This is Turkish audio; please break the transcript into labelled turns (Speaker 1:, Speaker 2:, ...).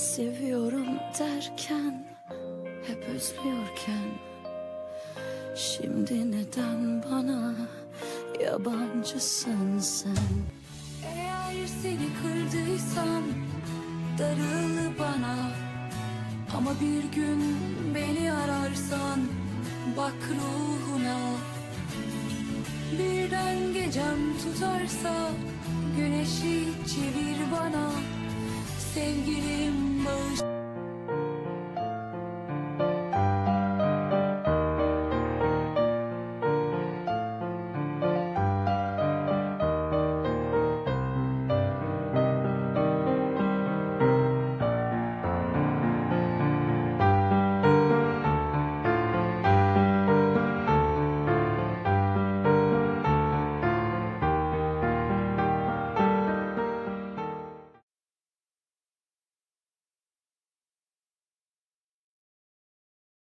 Speaker 1: Seviyorum derken hep özlüyorken. Şimdi neden bana yabancısın sen? Eğer seni kırdıysam darıl bana. Ama bir gün beni ararsan bak ruhuna. Birden gecem tutarsa güneşi çevir bana. Sevgilim close.